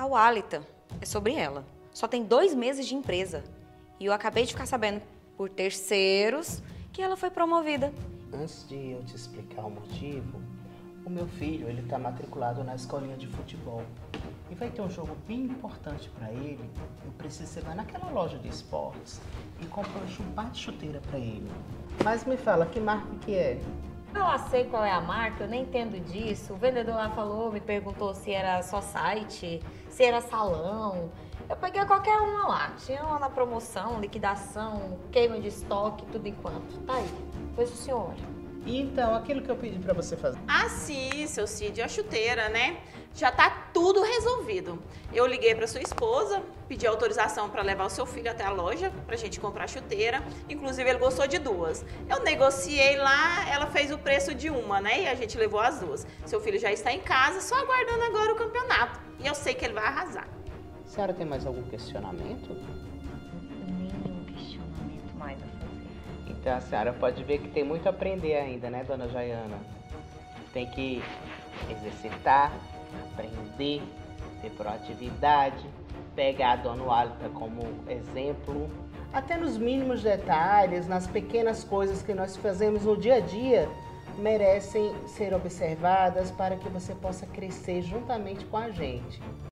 A Walita é sobre ela. Só tem dois meses de empresa. E eu acabei de ficar sabendo por terceiros que ela foi promovida. Antes de eu te explicar o motivo, o meu filho ele está matriculado na escolinha de futebol e vai ter um jogo bem importante para ele. Eu preciso ir lá naquela loja de esportes e comprar um chupar de chuteira para ele. Mas me fala, que marca que é? Eu lá sei qual é a marca, eu nem entendo disso. O vendedor lá falou, me perguntou se era só site, se era salão. Eu peguei qualquer uma lá. Tinha uma na promoção, liquidação, queima de estoque, tudo enquanto. Tá aí. Pois o senhor. Então, aquilo que eu pedi para você fazer. Ah, sim, seu Cid, a chuteira, né? Já tá tudo resolvido. Eu liguei para sua esposa, pedi autorização para levar o seu filho até a loja pra gente comprar a chuteira. Inclusive, ele gostou de duas. Eu negociei lá, ela fez o preço de uma, né? E a gente levou as duas. Seu filho já está em casa, só aguardando agora o campeonato. E eu sei que ele vai arrasar. A senhora tem mais algum questionamento? Então a senhora pode ver que tem muito a aprender ainda, né, dona Jaiana? Tem que exercitar, aprender, ter proatividade, pegar a dona Walita como exemplo, até nos mínimos detalhes, nas pequenas coisas que nós fazemos no dia a dia, merecem ser observadas para que você possa crescer juntamente com a gente.